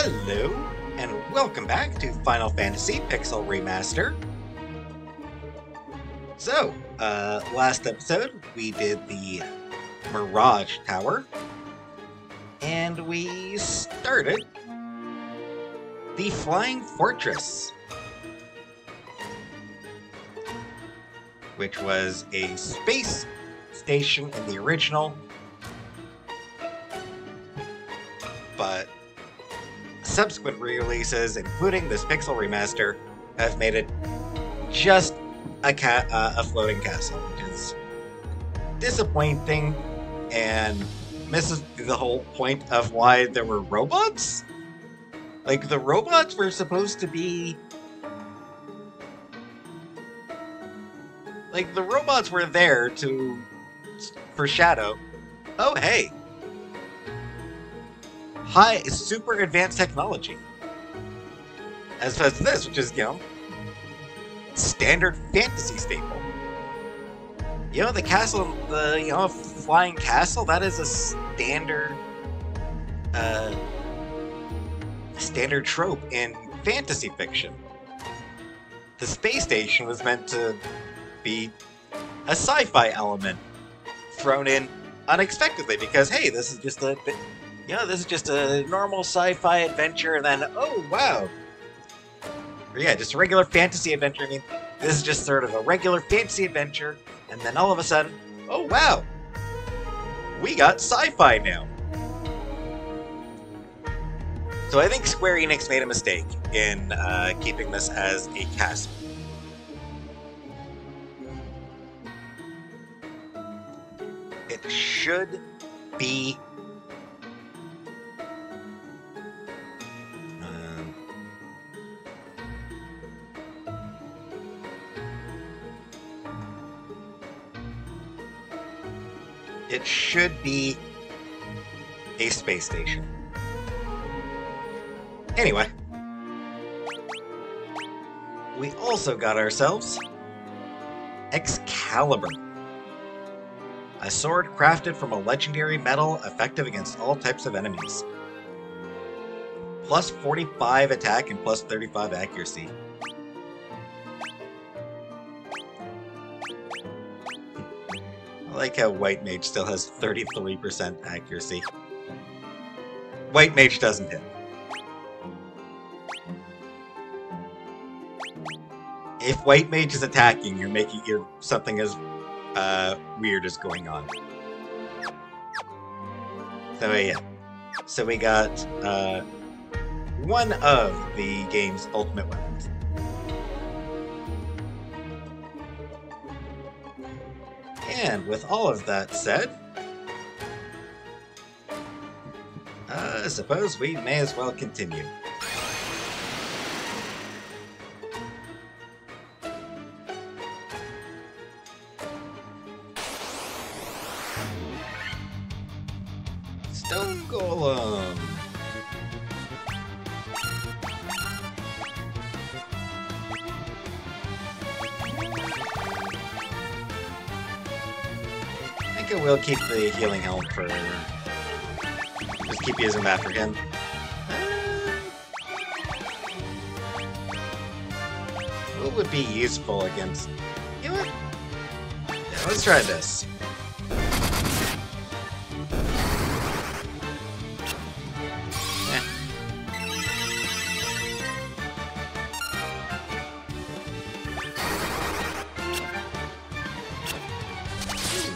Hello, and welcome back to Final Fantasy Pixel Remaster. So, uh, last episode we did the Mirage Tower, and we started the Flying Fortress, which was a space station in the original, but subsequent re-releases, including this Pixel remaster, have made it just a ca- uh, a floating castle, which is disappointing and misses the whole point of why there were robots. Like the robots were supposed to be like the robots were there to foreshadow. Oh hey, high, super advanced technology. As opposed to this, which is, you know, standard fantasy staple. You know, the castle, the, you know, flying castle, that is a standard, uh, standard trope in fantasy fiction. The space station was meant to be a sci-fi element thrown in unexpectedly because, hey, this is just a you know, this is just a normal sci-fi adventure, and then, oh, wow. Or yeah, just a regular fantasy adventure. I mean, this is just sort of a regular fantasy adventure, and then all of a sudden, oh, wow. We got sci-fi now. So I think Square Enix made a mistake in uh, keeping this as a castle. It should be it should be a space station. Anyway, we also got ourselves Excalibur. A sword crafted from a legendary metal effective against all types of enemies. Plus 45 attack and plus 35 accuracy. Like how White Mage still has 33% accuracy. White Mage doesn't hit. If White Mage is attacking, you're making you're, something as uh, weird is going on. So yeah. So we got uh, one of the game's ultimate weapons. And with all of that said, uh, I suppose we may as well continue. Keep the healing helm for... Just keep using that for him. Uh, What would be useful against... You know what? Yeah, let's try this. Eh.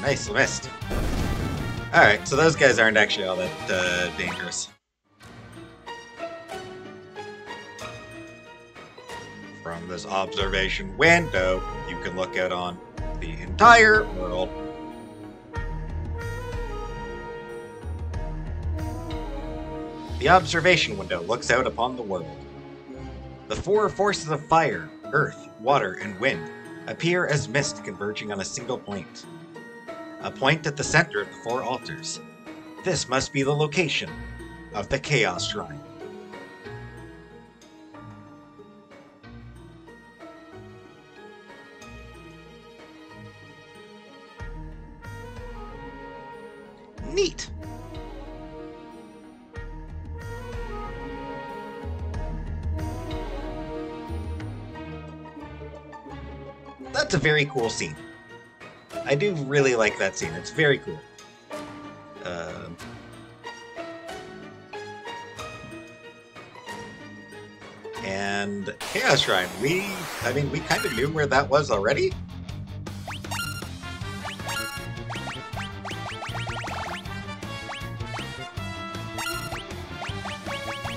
Nice missed. Alright, so those guys aren't actually all that uh, dangerous. From this observation window, you can look out on the entire world. The observation window looks out upon the world. The four forces of fire, earth, water, and wind appear as mist converging on a single point a point at the center of the four altars. This must be the location of the Chaos Shrine. Neat! That's a very cool scene. I do really like that scene. It's very cool. Uh, and Chaos Shrine. We, I mean, we kind of knew where that was already.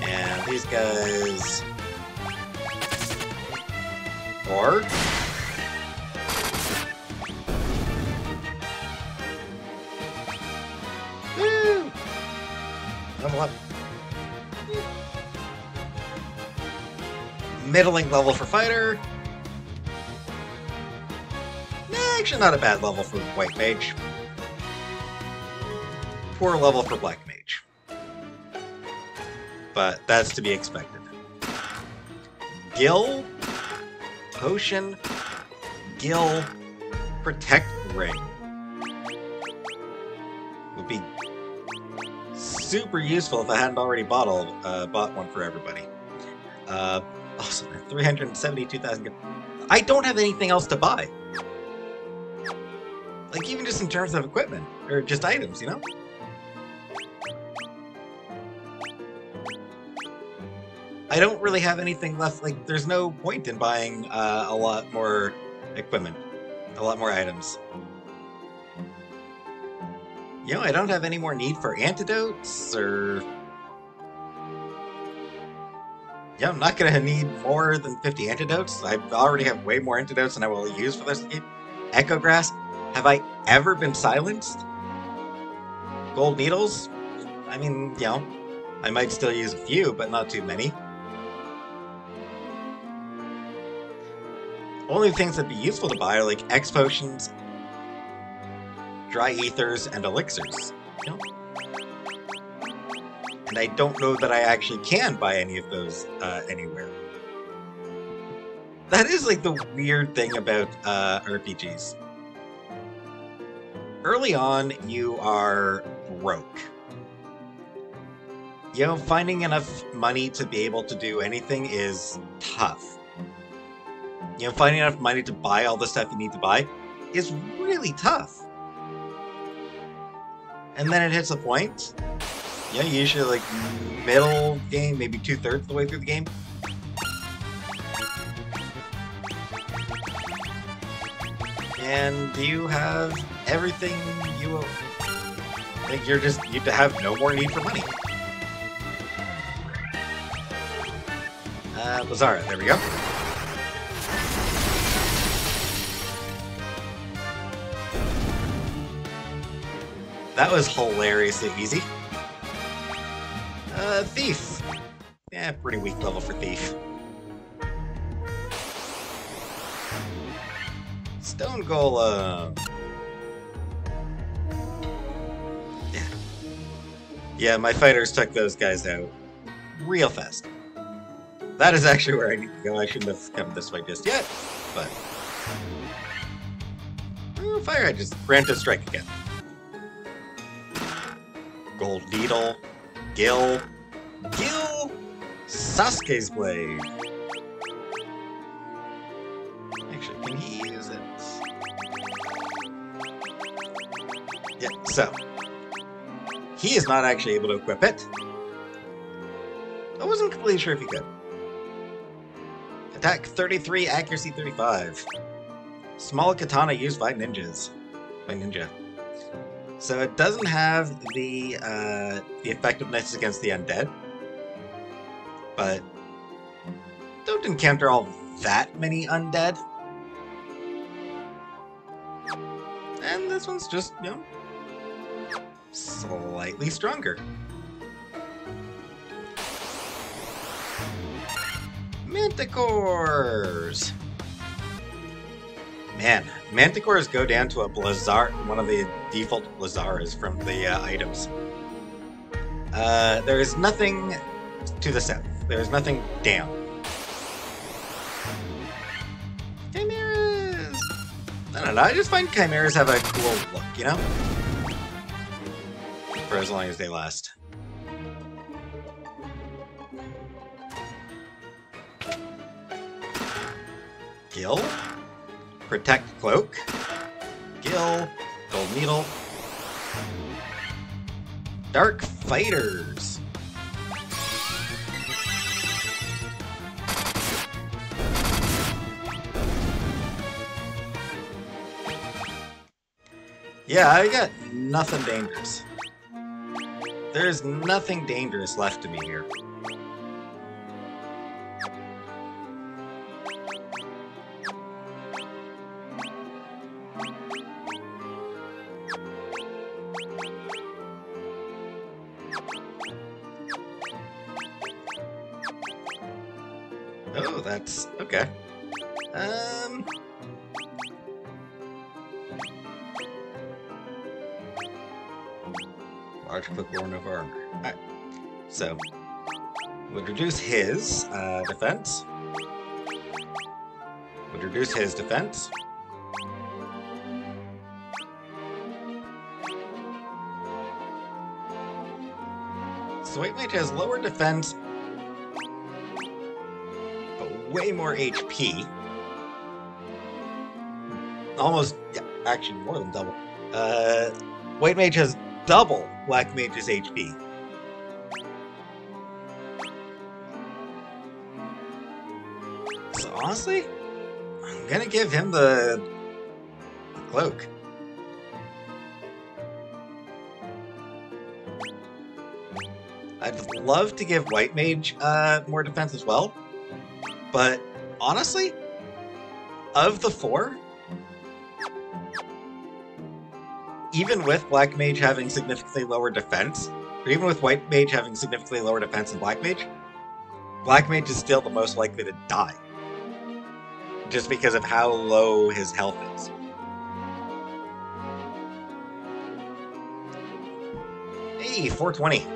And these guys... Or... Middling level for fighter. Nah, actually not a bad level for white mage. Poor level for black mage. But that's to be expected. Gil, potion, Gil, protect ring. Would be super useful if I hadn't already bottled, uh, bought one for everybody. Uh, 372,000. I don't have anything else to buy. Like, even just in terms of equipment, or just items, you know? I don't really have anything left. Like, there's no point in buying uh, a lot more equipment, a lot more items. You know, I don't have any more need for antidotes, or... Yeah, I'm not gonna need more than 50 antidotes. I already have way more antidotes than I will use for this game. Echo Grass, have I ever been silenced? Gold Needles? I mean, you know, I might still use a few, but not too many. Only things that'd be useful to buy are like X potions, dry ethers, and elixirs. You know? And I don't know that I actually can buy any of those uh, anywhere. That is like the weird thing about uh, RPGs. Early on, you are broke. You know, finding enough money to be able to do anything is tough you know, finding enough money to buy all the stuff you need to buy is really tough. And then it hits a point, yeah, usually like middle game, maybe two thirds of the way through the game. And you have everything you like you're just you have no more need for money. Uh, Lazara, there we go. That was hilariously easy. Uh, Thief. Yeah, pretty weak level for Thief. Stone Golem. Yeah. Yeah, my fighters took those guys out real fast. That is actually where I need to go. I shouldn't have come this way just yet, but... Oh, fire, I just granted strike again. Gold Needle, Gil, Gil, Sasuke's Blade. Actually, can he use it? Yeah, so. He is not actually able to equip it. I wasn't completely sure if he could. Attack 33, accuracy 35. Small katana used by ninjas. By ninja. So it doesn't have the uh, the effectiveness against the undead, but don't encounter all that many undead. And this one's just, you know, slightly stronger. Manticores! Man, Manticores go down to a Blizzard, one of the default Blizzaras from the uh, items. Uh, there is nothing to the south. There is nothing down. Chimeras! I don't know, I just find Chimeras have a cool look, you know? For as long as they last. Gil? Protect Cloak, Gil, Gold Needle, Dark Fighters. Yeah, I got nothing dangerous. There's nothing dangerous left to me here. His uh, defense. Would reduce his defense. So White Mage has lower defense, but way more HP. Almost, yeah, actually more than double. Uh, White Mage has double Black Mage's HP. Honestly, I'm gonna give him the, the cloak. I'd love to give White Mage uh, more defense as well, but honestly, of the four, even with Black Mage having significantly lower defense, or even with White Mage having significantly lower defense than Black Mage, Black Mage is still the most likely to die. Just because of how low his health is. Hey, 420.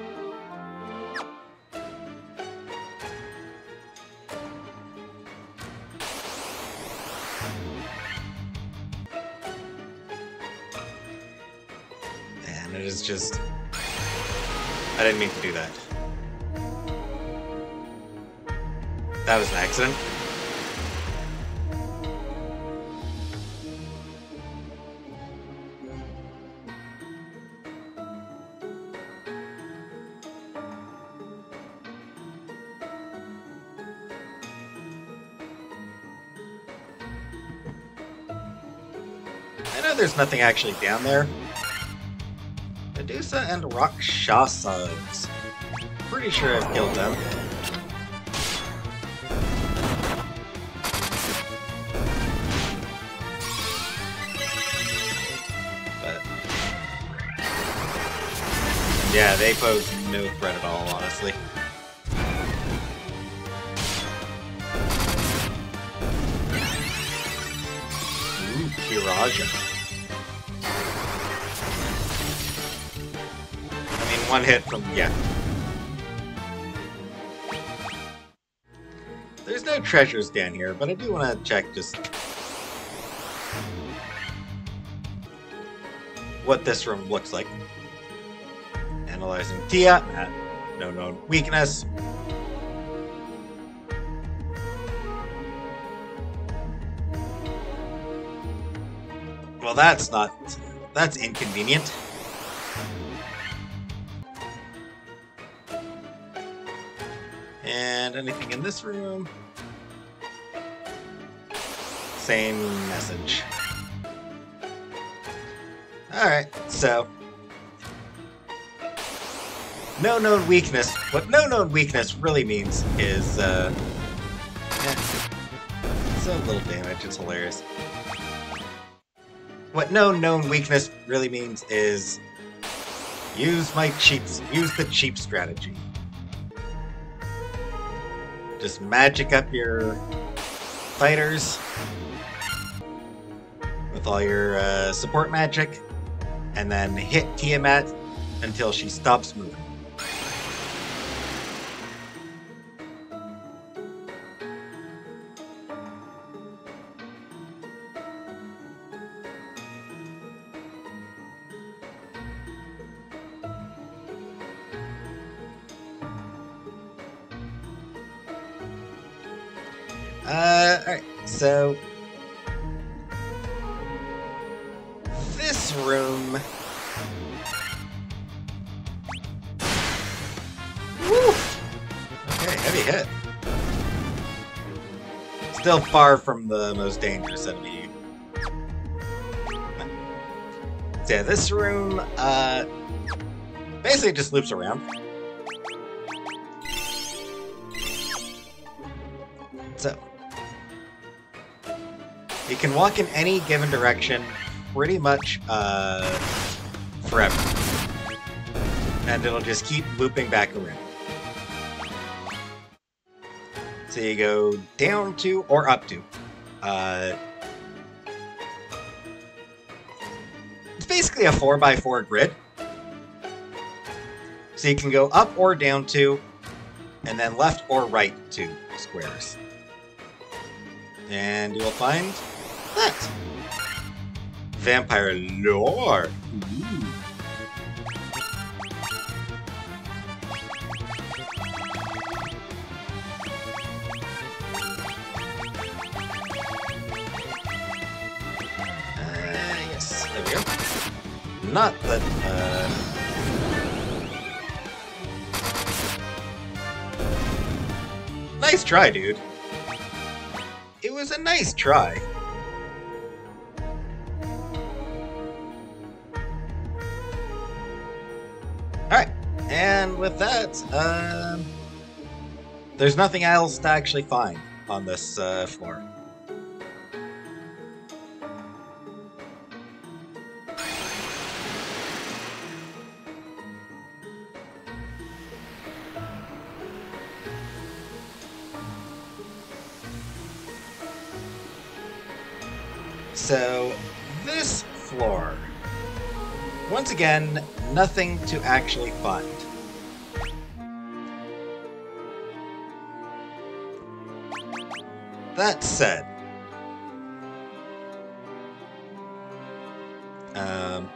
And it is just... I didn't mean to do that. That was an accident. Nothing actually down there. Medusa and Rakshasas. Pretty sure I've killed them. But... Yeah, they pose no threat at all, honestly. Ooh, Kiraja. One hit from, yeah. There's no treasures down here, but I do want to check just what this room looks like. Analyzing Tia no known weakness. Well, that's not. That's inconvenient. Anything in this room? Same message. Alright, so. No known weakness. What no known weakness really means is, uh. Eh, so little damage, it's hilarious. What no known weakness really means is use my cheap use the cheap strategy. Just magic up your fighters with all your uh, support magic, and then hit Tiamat until she stops moving. Still far from the most dangerous enemy. So yeah, this room uh, basically just loops around. So, you can walk in any given direction pretty much uh, forever. And it'll just keep looping back around. So you go down to or up to. Uh, it's basically a 4x4 grid. So you can go up or down two, and then left or right two squares. And you will find that. Vampire lore. Ooh. Not that, uh... Nice try, dude. It was a nice try. Alright, and with that, um, there's nothing else to actually find on this uh, floor. Once again, nothing to actually find. That said, um,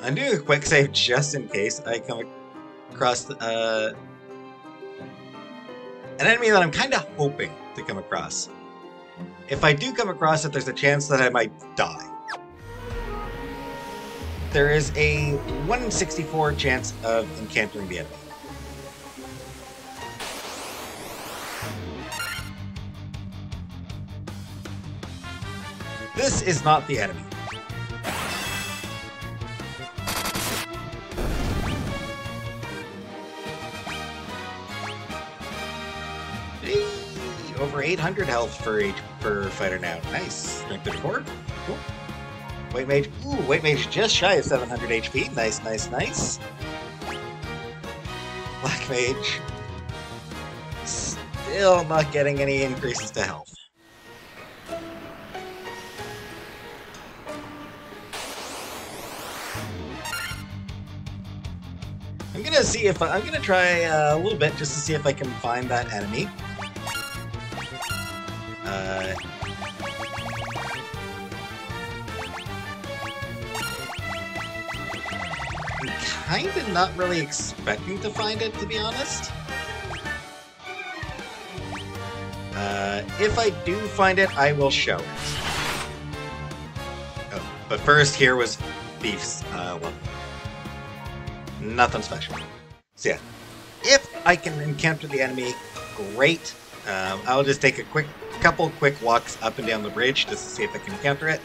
I'm doing a quick save just in case I come across uh, an enemy that I'm kind of hoping to come across. If I do come across it, there's a chance that I might die. There is a 1 in 64 chance of encountering the enemy. This is not the enemy. Hey, over 800 health for each per fighter now. Nice. Strength 34. Cool. White Mage. Ooh, White Mage just shy of 700 HP. Nice, nice, nice. Black Mage. Still not getting any increases to health. I'm gonna see if I, I'm gonna try uh, a little bit just to see if I can find that enemy. Kind of not really expecting to find it, to be honest. Uh, if I do find it, I will show it. Oh, but first, here was Beef's uh, level. Nothing special. So yeah, if I can encounter the enemy, great. Um, I'll just take a quick couple quick walks up and down the bridge just to see if I can encounter it.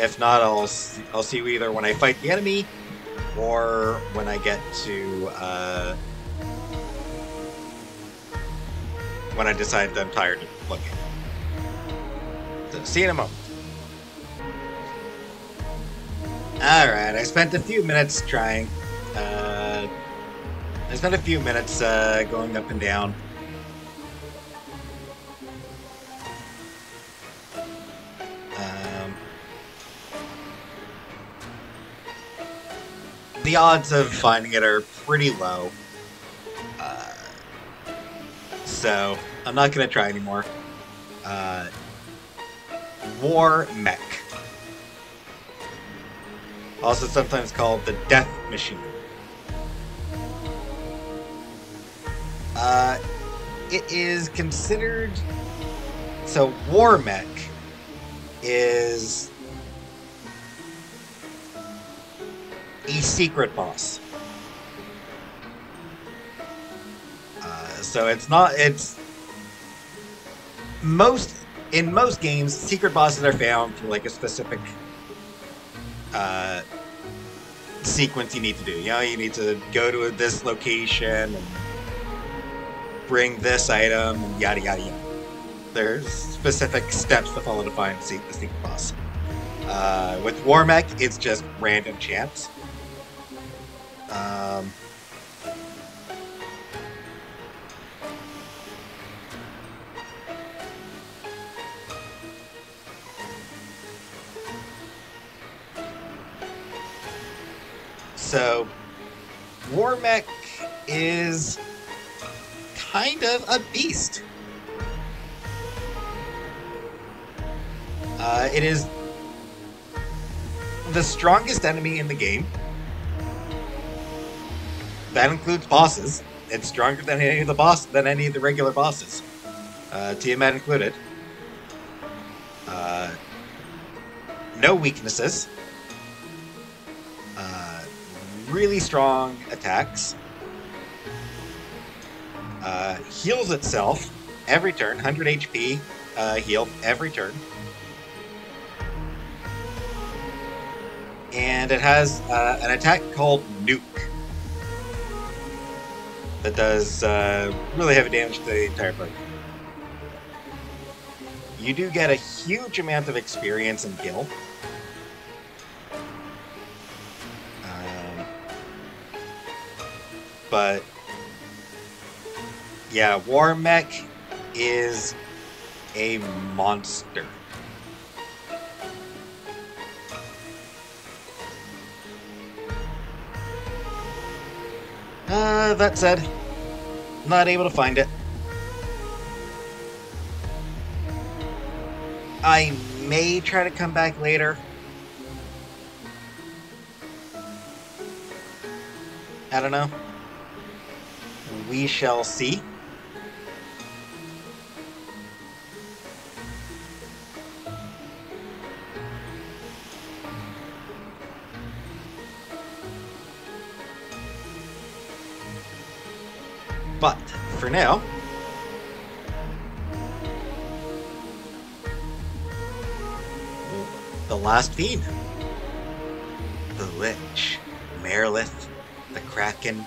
If not, I'll I'll see you either when I fight the enemy or when I get to uh, when I decide that I'm tired of looking. So, see you in a moment. Alright, I spent a few minutes trying. Uh, I spent a few minutes uh, going up and down. The odds of finding it are pretty low. Uh, so, I'm not to try anymore. Uh, War Mech also sometimes called the Death Machine. Uh, it is considered. So, War Mech is a secret boss. So it's not it's most in most games secret bosses are found through like a specific uh, sequence you need to do. You know, you need to go to this location and bring this item and yada yada yada. There's specific steps to follow to find the secret boss. Uh, with Warmech, it's just random chance. Um, so, Warmech is kind of a beast. Uh, it is the strongest enemy in the game. That includes bosses. It's stronger than any of the boss than any of the regular bosses, uh, Tiamat included. Uh, no weaknesses. Uh, really strong attacks. Uh, heals itself every turn, 100 HP uh, every turn. And it has uh, an attack called Nuke that does uh, really heavy damage to the entire party. You do get a huge amount of experience and Gil. Um, but yeah, War Mech is a monster. Uh, that said, not able to find it. I may try to come back later. I don't know. We shall see. Now, the last fiend. The Lich, Marilith, the Kraken.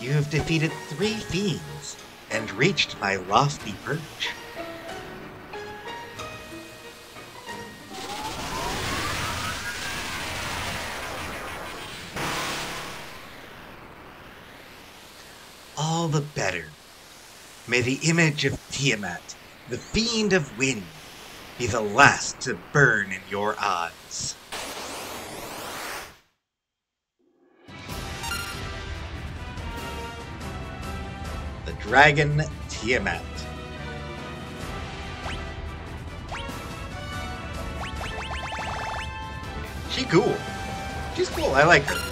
You have defeated three fiends and reached my lofty perch. The image of Tiamat, the fiend of wind, be the last to burn in your eyes. The Dragon Tiamat. She cool. She's cool. I like her.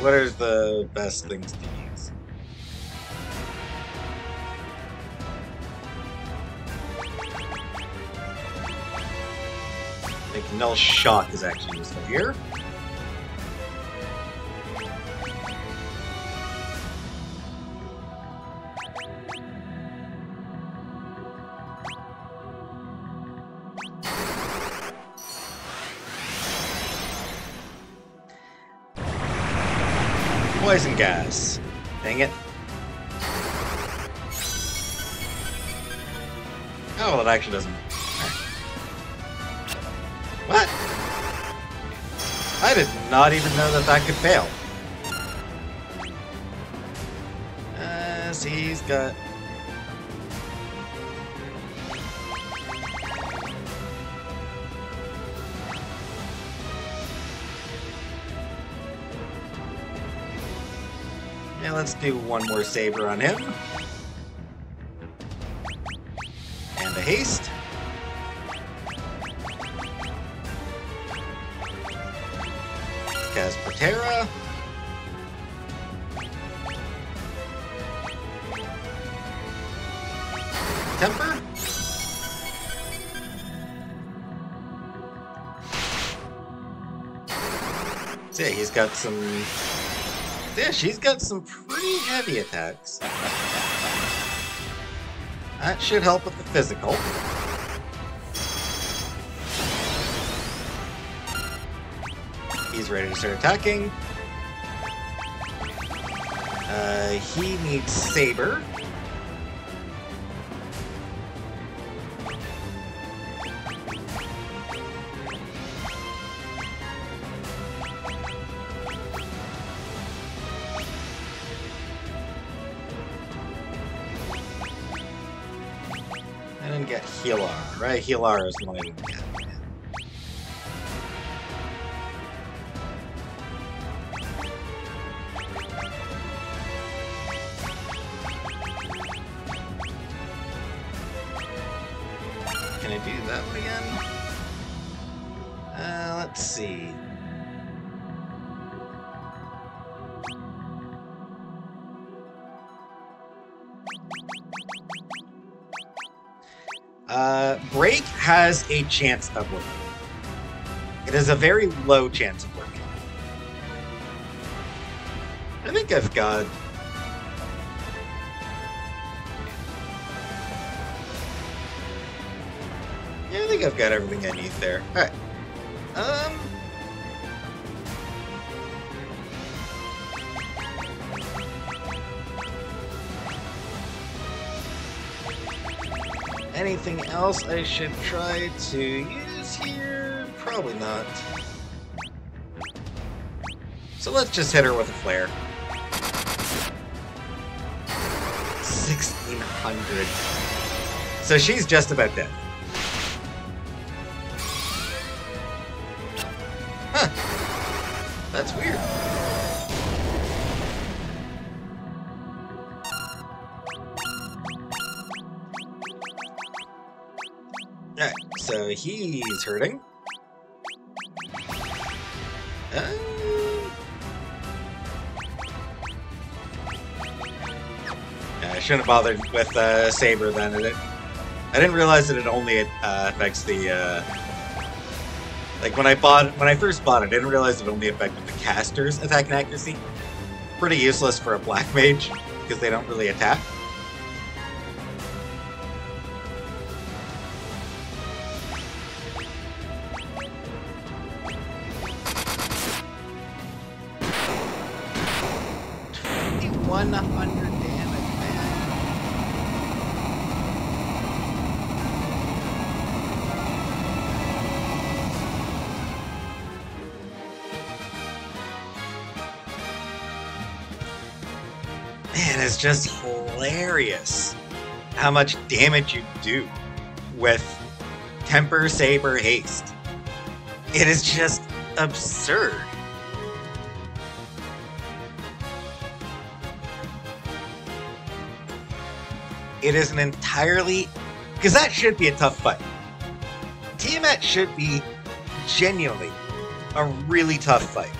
What are the best things to use? I think Null Shock is actually useful here. Not even know that that could fail. See, he's got Yeah, let's do one more saber on him. And a haste. So yeah, he's got some... Yeah, she's got some pretty heavy attacks. That should help with the physical. He's ready to start attacking. Uh, he needs Saber. Healar. Is. Can I do that again? Uh, let's see. Break has a chance of working. It is a very low chance of working. I think I've got. Yeah, I think I've got everything I need there. Alright. Um. Anything else I should try to use here? Probably not. So let's just hit her with a flare. 1600. So she's just about dead. He's hurting. Uh, yeah, I shouldn't have bothered with uh, Saber then. It, I didn't realize that it only uh, affects the. Uh, like when I bought when I first bought it, I didn't realize it only affected the caster's attack and accuracy. Pretty useless for a black mage because they don't really attack. Just hilarious how much damage you do with Temper Saber Haste. It is just absurd. It is an entirely because that should be a tough fight. Tiamat should be genuinely a really tough fight.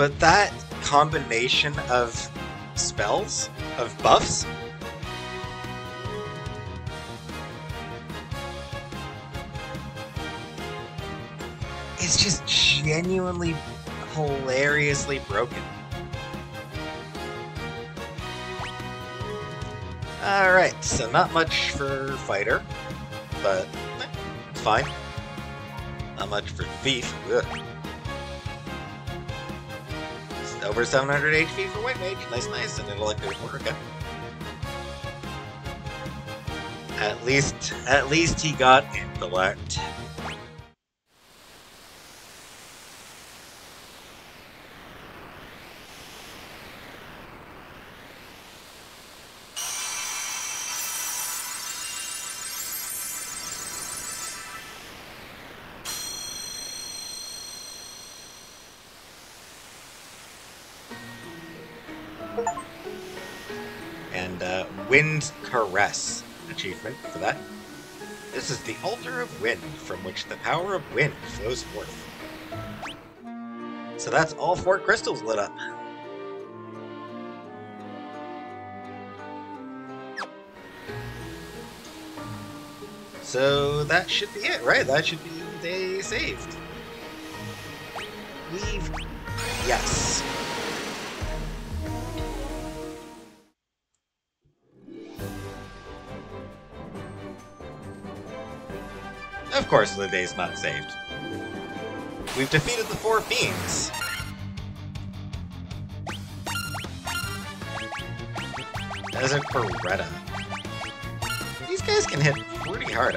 But that combination of spells, of buffs, is just genuinely hilariously broken. Alright, so not much for fighter, but fine. Not much for thief. Ugh. Over 700 HP for white mage. Nice, nice, and it'll like Orca. At least, at least he got intellect. Wind Caress achievement for that. This is the Altar of Wind, from which the power of wind flows forth. So that's all four crystals lit up. So that should be it, right? That should be the day saved. Leave. Yes. Of course the day's not saved. We've defeated the four fiends. Desert Beretta. These guys can hit pretty hard.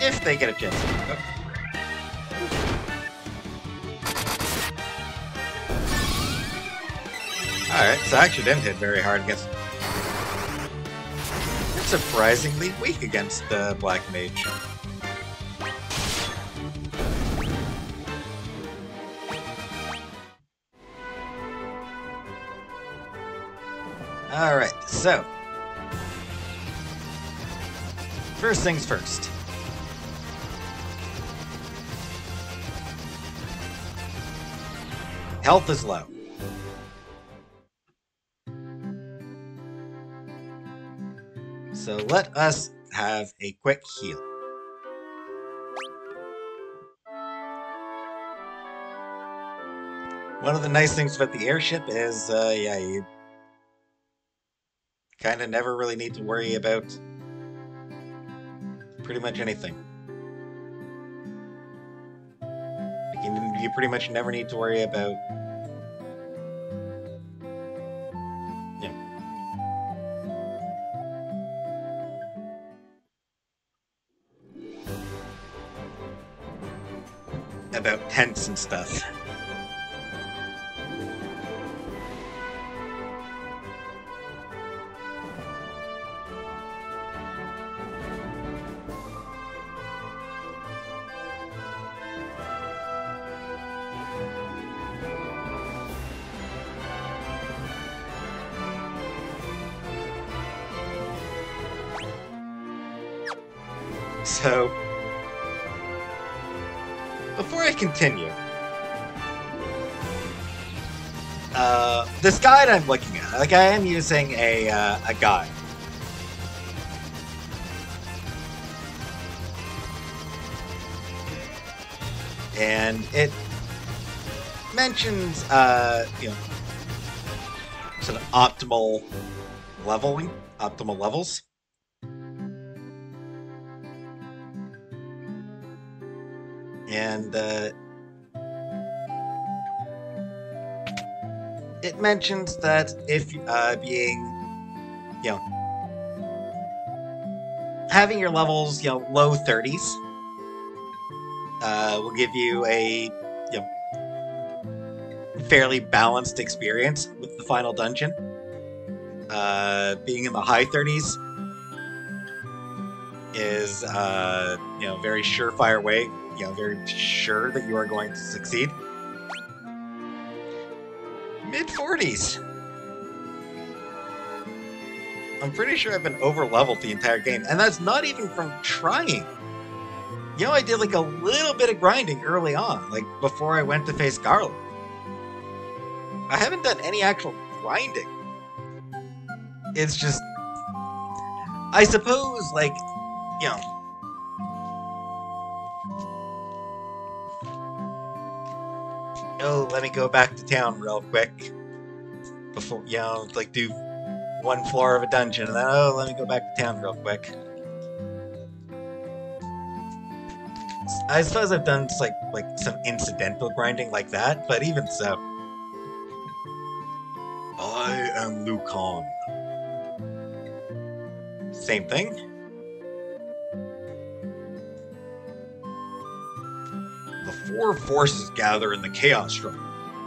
If they get a chance. Oh. Alright, so I actually didn't hit very hard against... Surprisingly weak against the Black Mage. Alright, so. First things first. Health is low. So let us have a quick heal. One of the nice things about the airship is, uh, yeah, you kind of never really need to worry about pretty much anything. You, you pretty much never need to worry about about tents and stuff. I'm looking at, like I am using a, uh, a guide. And it mentions, uh, you know, sort of optimal leveling, optimal levels. and uh, it mentions that if uh, being, you know, having your levels, you know, low 30s uh, will give you a, you know, fairly balanced experience with the final dungeon. Uh, being in the high 30s is, uh, you know, very surefire way you know, very sure that you are going to succeed. 40s. I'm pretty sure I've been over leveled the entire game, and that's not even from trying. You know, I did like a little bit of grinding early on, like before I went to face Garland. I haven't done any actual grinding. It's just. I suppose, like, you know, oh, let me go back to town real quick. Before, you know, like do one floor of a dungeon, and then, oh, let me go back to town real quick. I suppose I've done like like some incidental grinding like that, but even so. I am Lukahn. Same thing. The four forces gather in the Chaos Shrine,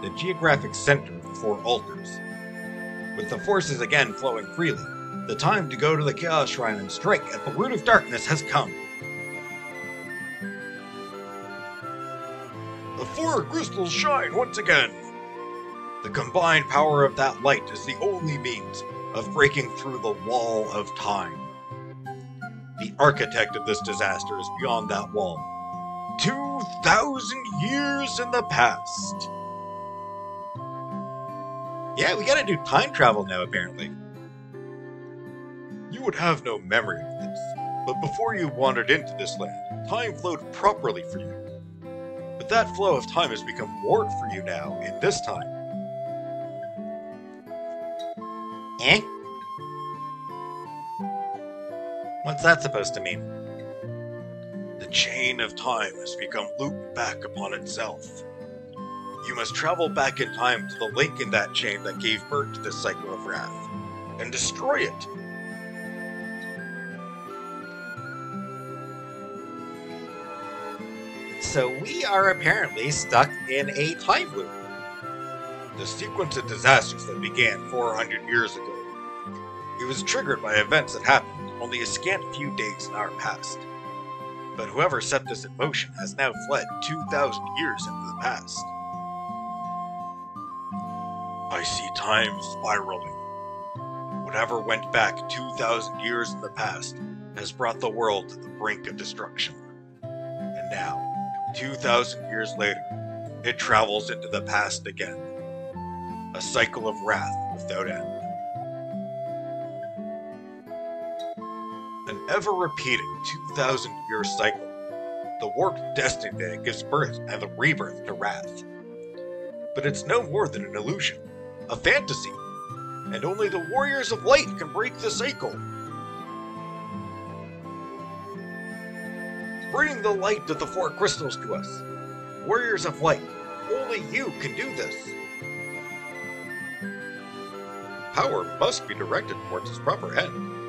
the geographic center of the four altars. With the forces again flowing freely, the time to go to the Chaos Shrine and strike at the root of darkness has come. The four crystals shine once again. The combined power of that light is the only means of breaking through the wall of time. The architect of this disaster is beyond that wall, 2,000 years in the past. Yeah, we gotta do time travel now, apparently. You would have no memory of this, but before you wandered into this land, time flowed properly for you. But that flow of time has become warped for you now, in this time. Eh? What's that supposed to mean? The chain of time has become looped back upon itself. You must travel back in time to the link in that chain that gave birth to this cycle of wrath, and destroy it. So we are apparently stuck in a time loop. The sequence of disasters that began 400 years ago. It was triggered by events that happened only a scant few days in our past. But whoever set this in motion has now fled 2,000 years into the past. I see time spiraling. Whatever went back 2,000 years in the past has brought the world to the brink of destruction. And now, 2,000 years later, it travels into the past again. A cycle of wrath without end. An ever repeating 2,000 year cycle. The warped destiny that gives birth and the rebirth to wrath. But it's no more than an illusion, a fantasy, and only the warriors of light can break the cycle. Bring the light of the four crystals to us. Warriors of light, only you can do this. Power must be directed towards its proper end.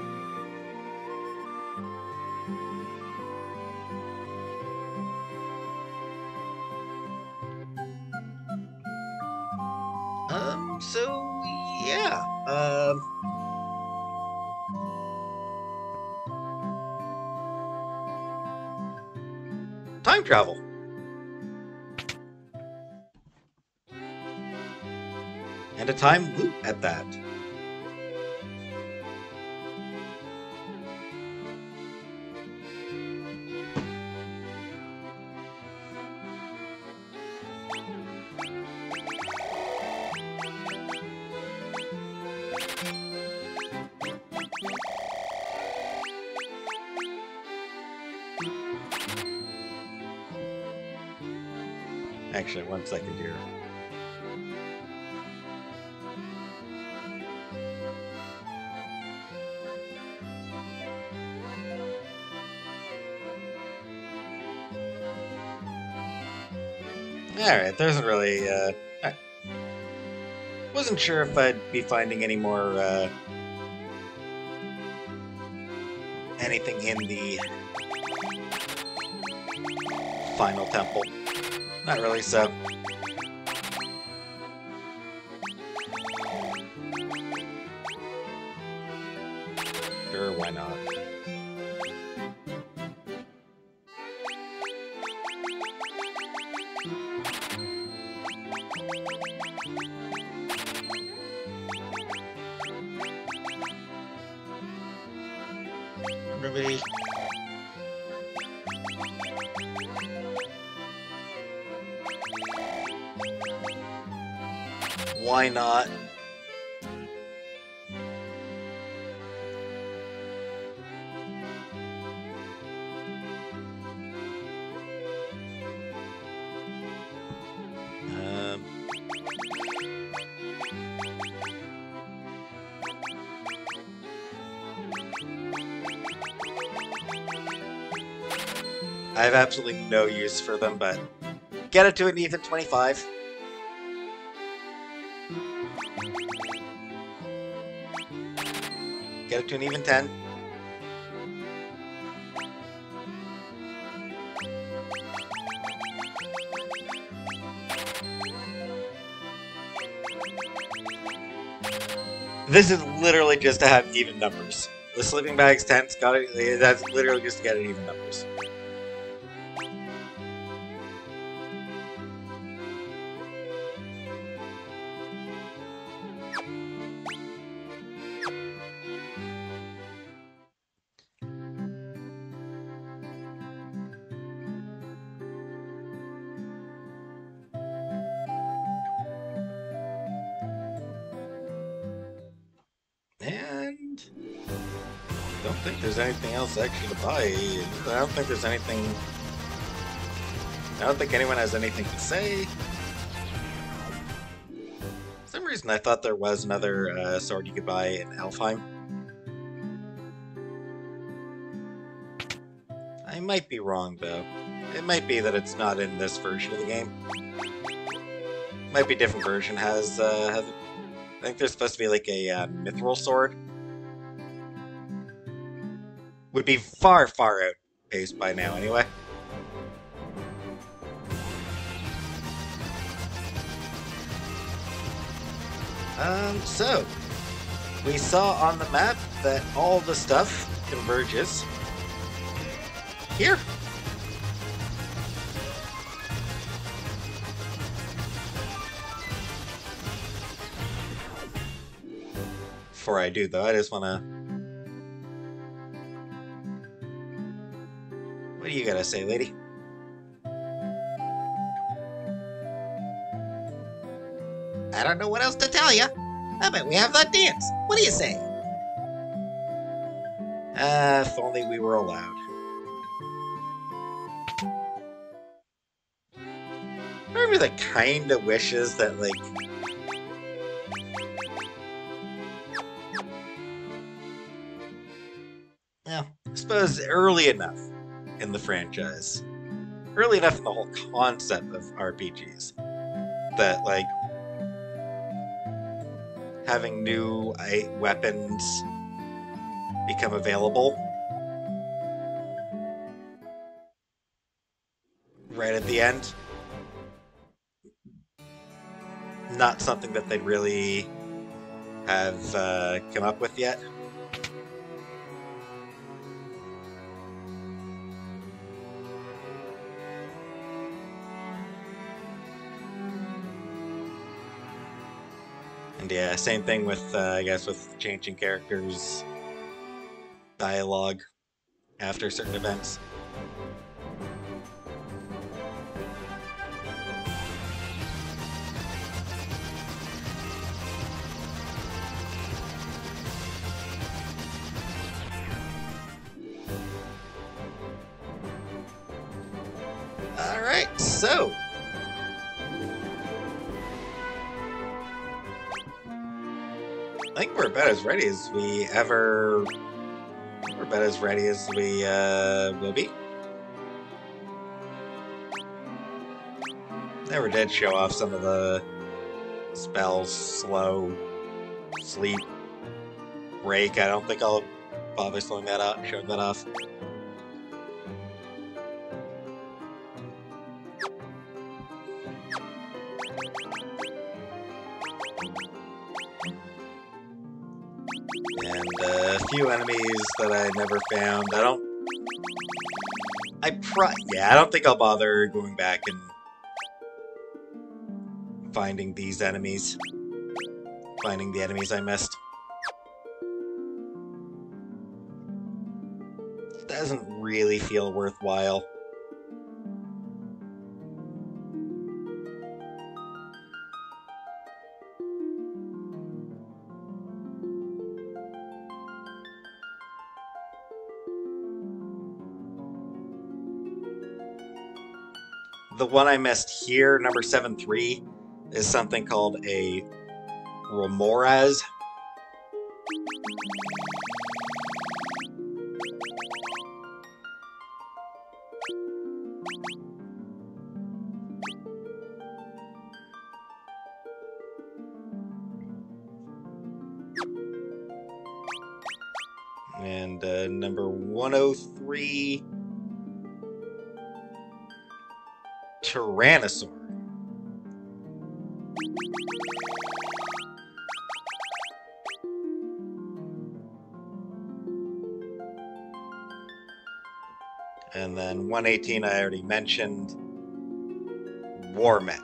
Time loop at that. Actually, one second here. Alright, there isn't really, uh... I wasn't sure if I'd be finding any more, uh... Anything in the... Final Temple. Not really, so... Sure, why not? Not? Um, I have absolutely no use for them, but get it to an even 25. To an even 10. This is literally just to have even numbers. The sleeping bag's 10's got it. That's literally just to get it even numbers. Actually to buy. I don't think there's anything. I don't think anyone has anything to say. For some reason, I thought there was another uh, sword you could buy in Elfheim. I might be wrong, though. It might be that it's not in this version of the game. Might be a different version. Has, uh, has I think there's supposed to be like a uh, mithril sword. Would be far, far outpaced by now, anyway. Um, so, we saw on the map that all the stuff converges here. Before I do, though, I just want to... What you gotta say, lady? I don't know what else to tell you. I bet we have that dance. What do you say? Ah, if only we were allowed. Remember the kind of wishes that, like, yeah, I suppose early enough in the franchise, early enough in the whole concept of RPGs, that like having new weapons become available right at the end. Not something that they really have uh, come up with yet. Yeah, same thing with, uh, I guess, with changing characters, dialogue after certain events. Ready as we ever. We're about as ready as we uh, will be. Never did show off some of the spells, slow, sleep, break. I don't think I'll bother showing that off. Few enemies that I never found. I don't. I pro. Yeah, I don't think I'll bother going back and finding these enemies. Finding the enemies I missed. Doesn't really feel worthwhile. The one I missed here, number 7-3, is something called a Remoraz. Tyrannosaur. And then 118 I already mentioned. Warmech.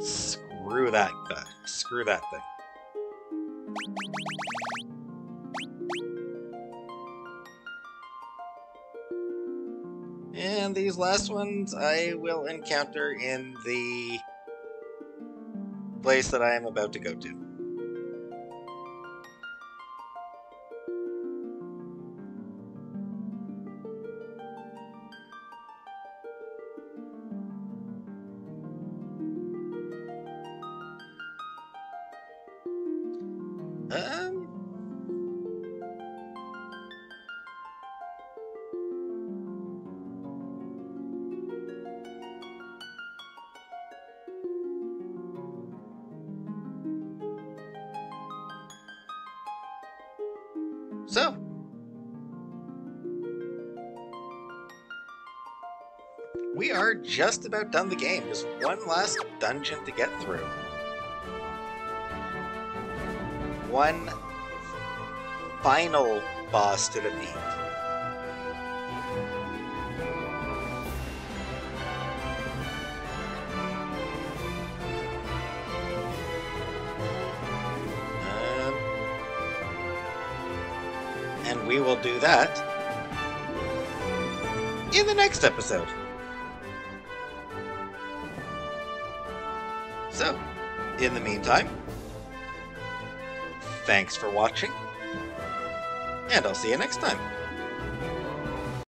Screw that thing. Screw that thing. Last ones I will encounter in the place that I am about to go to. Just about done the game. Just one last dungeon to get through. One final boss to defeat. Um, and we will do that in the next episode. So, in the meantime, thanks for watching, and I'll see you next time.